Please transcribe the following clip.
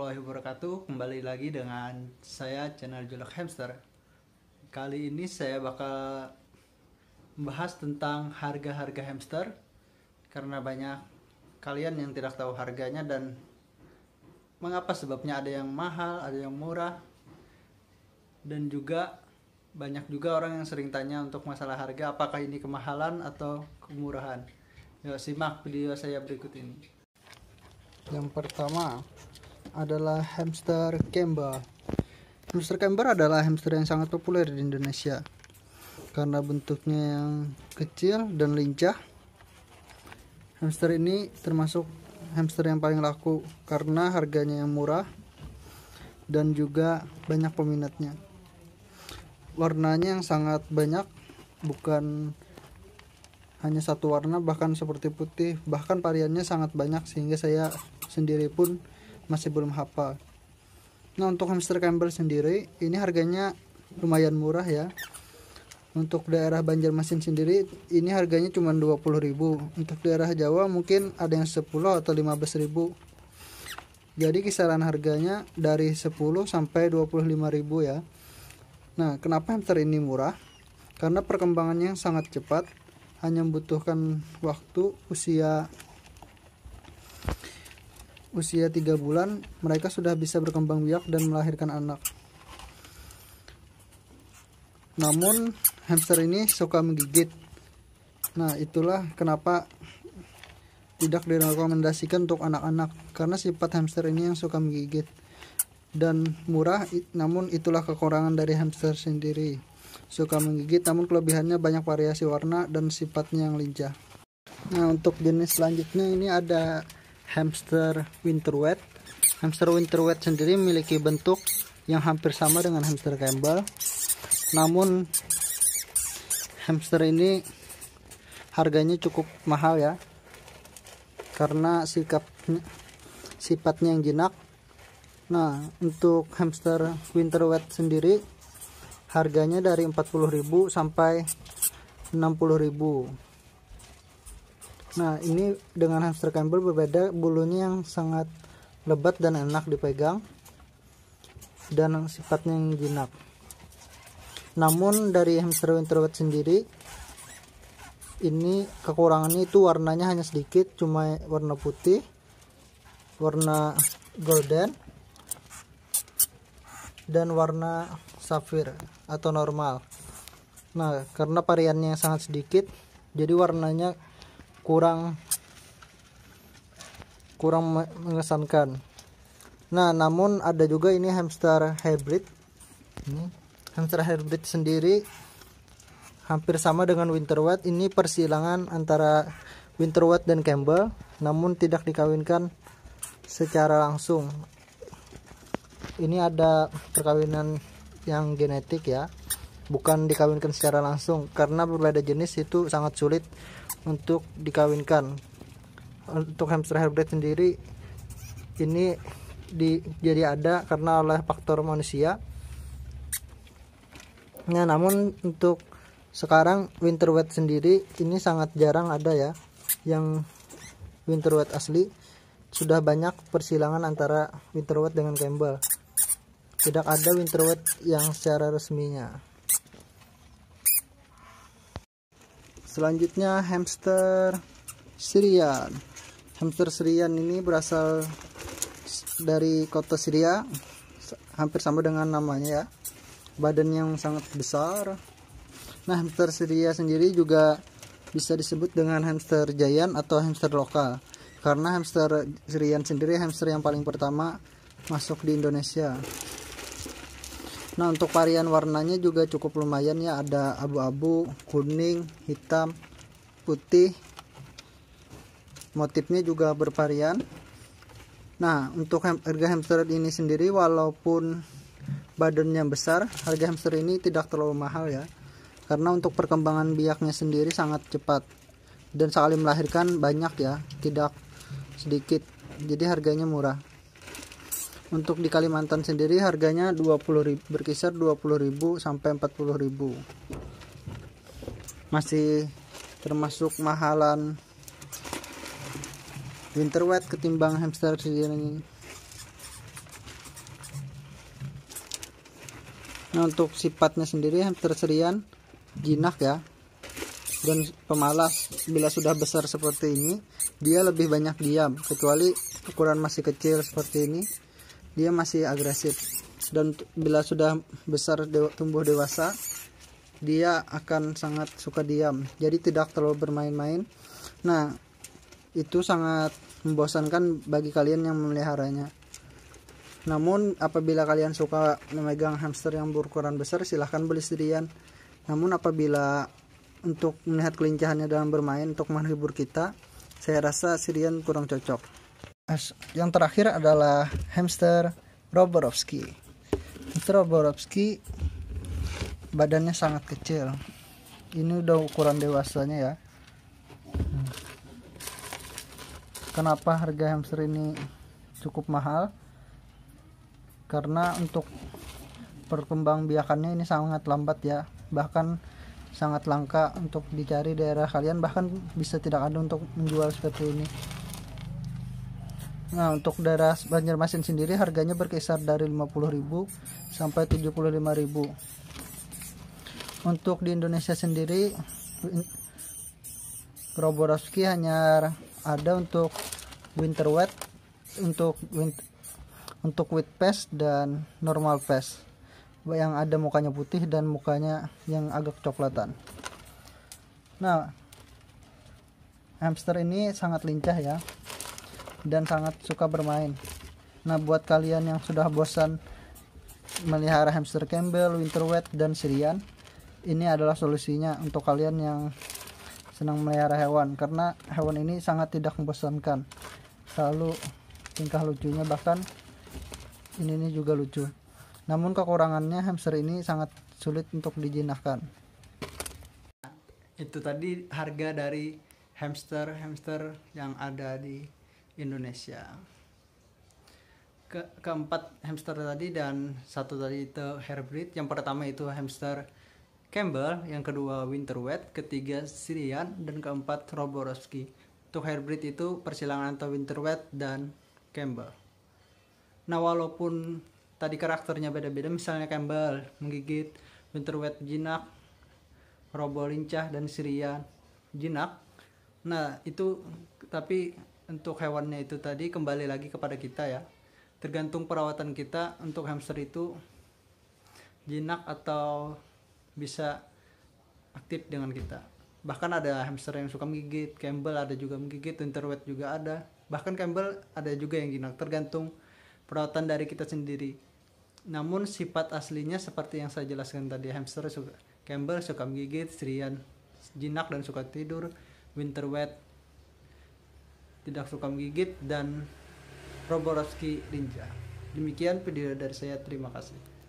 Warahmatullahi wabarakatuh. Kembali lagi dengan saya channel Julak Hamster. Kali ini saya bakal membahas tentang harga-harga hamster. Karena banyak kalian yang tidak tahu harganya dan Mengapa sebabnya ada yang mahal, ada yang murah. Dan juga banyak juga orang yang sering tanya untuk masalah harga Apakah ini kemahalan atau kemurahan. Yuk simak video saya berikut ini. Yang pertama adalah hamster Kemba. Hamster Kemba adalah hamster yang sangat populer di Indonesia karena bentuknya yang kecil dan lincah. Hamster ini termasuk hamster yang paling laku karena harganya yang murah dan juga banyak peminatnya. Warnanya yang sangat banyak, bukan hanya satu warna bahkan seperti putih bahkan variannya sangat banyak sehingga saya sendiri pun masih belum hafal. Nah untuk hamster Campbell sendiri ini harganya lumayan murah ya. Untuk daerah Banjarmasin sendiri ini harganya cuma 20.000 untuk daerah Jawa mungkin ada yang 10 atau 15.000 jadi kisaran harganya dari 10 sampai 25.000 ya. Nah kenapa hamster ini murah? Karena perkembangannya sangat cepat hanya membutuhkan waktu usia usia tiga bulan mereka sudah bisa berkembang biak dan melahirkan anak. Namun hamster ini suka menggigit. Nah itulah kenapa tidak direkomendasikan untuk anak-anak karena sifat hamster ini yang suka menggigit. Dan murah namun itulah kekurangan dari hamster sendiri. Suka menggigit namun kelebihannya banyak variasi warna dan sifatnya yang lincah. Nah untuk jenis selanjutnya ini ada hamster winter wet. Hamster winter wet sendiri memiliki bentuk yang hampir sama dengan hamster Campbell. Namun hamster ini harganya cukup mahal ya. Karena sikapnya sifatnya yang jinak. Nah untuk hamster winter wet sendiri harganya dari 40.000 sampai 60.000 nah ini dengan hamster Campbell berbeda bulunya yang sangat lebat dan enak dipegang dan sifatnya yang jinak. Namun dari hamster winterwet sendiri ini kekurangannya itu warnanya hanya sedikit cuma warna putih warna golden dan warna safir atau normal. Nah karena variannya sangat sedikit jadi warnanya kurang kurang mengesankan. Nah namun ada juga ini hamster hybrid. Ini hamster hybrid sendiri hampir sama dengan winter white ini persilangan antara winter white dan campbell namun tidak dikawinkan secara langsung. Ini ada perkawinan yang genetik ya bukan dikawinkan secara langsung. Karena berbeda jenis itu sangat sulit untuk dikawinkan. Untuk hamster hybrid sendiri ini di, jadi ada karena oleh faktor manusia. Nah namun untuk sekarang winter wet sendiri ini sangat jarang ada ya yang winter wet asli. Sudah banyak persilangan antara winter wet dengan Campbell tidak ada winter wet yang secara resminya selanjutnya hamster Syrian hamster Syrian ini berasal dari kota Syria. Hampir sama dengan namanya ya. Badan yang sangat besar. Nah hamster Syria sendiri juga bisa disebut dengan hamster giant atau hamster lokal. Karena hamster Syrian sendiri hamster yang paling pertama masuk di Indonesia Nah untuk varian warnanya juga cukup lumayan ya ada abu-abu, kuning, hitam, putih. Motifnya juga bervarian. Nah untuk harga hamster ini sendiri walaupun badannya besar, harga hamster ini tidak terlalu mahal ya. Karena untuk perkembangan biaknya sendiri sangat cepat dan sekali melahirkan banyak ya, tidak sedikit. Jadi harganya murah untuk di Kalimantan sendiri harganya 20 ribu, berkisar 20.000 sampai 40.000. Masih termasuk mahalan winter wet ketimbang hamster sendiri. Nah, untuk sifatnya sendiri hamster serian jinak ya dan pemalas bila sudah besar seperti ini dia lebih banyak diam kecuali ukuran masih kecil seperti ini dia masih agresif. Dan bila sudah besar dewa, tumbuh dewasa dia akan sangat suka diam. Jadi tidak terlalu bermain-main. Nah itu sangat membosankan bagi kalian yang memeliharanya. Namun apabila kalian suka memegang hamster yang berukuran besar silahkan beli sendirian. Namun apabila untuk melihat kelincahannya dalam bermain untuk menghibur kita saya rasa Sirian kurang cocok yang terakhir adalah hamster Roborovski hamster Roborovski badannya sangat kecil. Ini udah ukuran dewasanya ya. Kenapa harga hamster ini cukup mahal? Karena untuk perkembang biakannya ini sangat lambat ya. Bahkan sangat langka untuk dicari daerah kalian. Bahkan bisa tidak ada untuk menjual seperti ini Nah untuk daerah Banjarmasin sendiri harganya berkisar dari 50.000 sampai 75.000 Untuk di Indonesia sendiri Roborowski hanya ada untuk winter wet untuk winter, untuk wet pass dan normal pass yang ada mukanya putih dan mukanya yang agak coklatan. Nah, hamster ini sangat lincah ya dan sangat suka bermain. Nah, buat kalian yang sudah bosan melihara hamster Campbell, winter wet dan Syrian, ini adalah solusinya untuk kalian yang senang melihara hewan karena hewan ini sangat tidak membosankan. Selalu tingkah lucunya bahkan ini, ini juga lucu. Namun kekurangannya hamster ini sangat sulit untuk dijinakkan. Itu tadi harga dari hamster-hamster yang ada di Indonesia. Ke keempat hamster tadi dan satu tadi itu hybrid. Yang pertama itu hamster Campbell, yang kedua Winter Wet, ketiga Syrian, dan keempat Roborowski. Untuk hybrid itu persilangan antara Winter Wet dan Campbell. Nah walaupun tadi karakternya beda-beda misalnya Campbell menggigit Winterwet jinak Robo lincah dan Syrian jinak nah itu tapi untuk hewannya itu tadi kembali lagi kepada kita ya. Tergantung perawatan kita untuk hamster itu jinak atau bisa aktif dengan kita. Bahkan ada hamster yang suka menggigit Campbell ada juga menggigit Winterwet juga ada. Bahkan Campbell ada juga yang jinak tergantung perawatan dari kita sendiri. Namun sifat aslinya seperti yang saya jelaskan tadi hamster suka Campbell suka menggigit, Strian jinak dan suka tidur, Winter Wet tidak suka menggigit dan Roborowski Ninja. Demikian video dari saya, terima kasih.